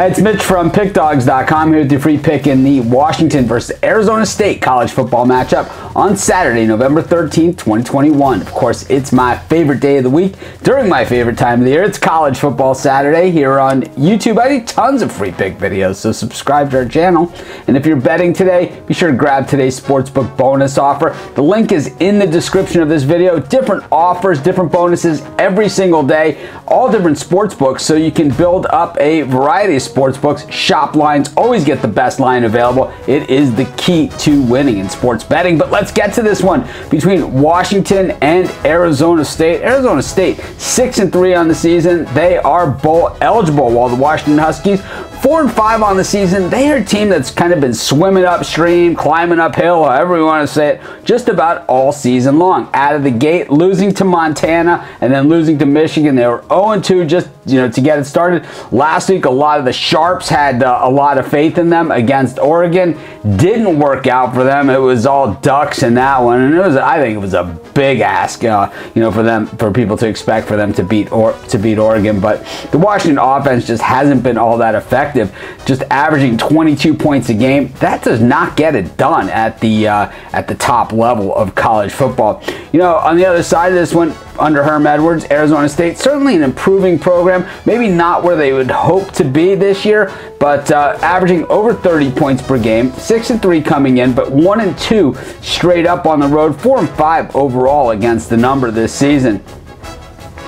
Hi, it's Mitch from PickDawgz.com here with your free pick in the Washington versus Arizona State college football matchup on Saturday, November 13th, 2021. Of course, it's my favorite day of the week during my favorite time of the year. It's College Football Saturday here on YouTube. I do tons of free pick videos, so subscribe to our channel. And if you're betting today, be sure to grab today's sportsbook bonus offer. The link is in the description of this video. Different offers, different bonuses every single day, all different sports books, so you can build up a variety of sports books. Shop lines always get the best line available. It is the key to winning in sports betting. But let's get to this one between Washington and Arizona State. Arizona State, 6 and 3 on the season. They are bowl eligible while the Washington Huskies Four and five on the season. They are a team that's kind of been swimming upstream, climbing uphill, however you want to say it, just about all season long. Out of the gate, losing to Montana and then losing to Michigan. They were 0-2 just you know to get it started. Last week, a lot of the sharps had uh, a lot of faith in them against Oregon. Didn't work out for them. It was all ducks in that one, and it was I think it was a big ask, uh, you know, for them for people to expect for them to beat or to beat Oregon. But the Washington offense just hasn't been all that effective effective, just averaging 22 points a game. That does not get it done at the uh, at the top level of college football. You know, on the other side of this one, under Herm Edwards, Arizona State, certainly an improving program. Maybe not where they would hope to be this year, but uh, averaging over 30 points per game, six and three coming in, but one and two straight up on the road, four and five overall against the number this season.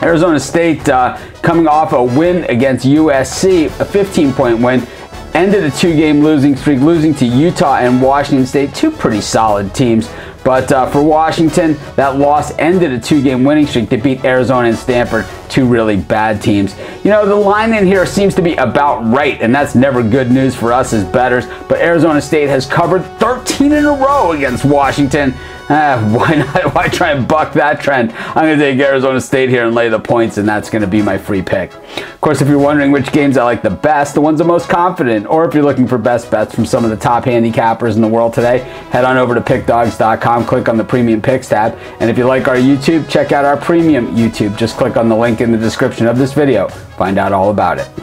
Arizona State uh, coming off a win against USC, a 15 point win, ended a two game losing streak, losing to Utah and Washington State, two pretty solid teams. But uh, for Washington, that loss ended a two game winning streak to beat Arizona and Stanford, two really bad teams. You know, the line in here seems to be about right, and that's never good news for us as bettors. But Arizona State has covered 13 in a row against Washington. Uh, why not? Why try and buck that trend? I'm going to take Arizona State here and lay the points, and that's going to be my free pick. Of course, if you're wondering which games I like the best, the ones I'm most confident, or if you're looking for best bets from some of the top handicappers in the world today, head on over to pickdawgz.com, click on the premium picks tab, and if you like our YouTube, check out our premium YouTube. Just click on the link in the description of this video. Find out all about it.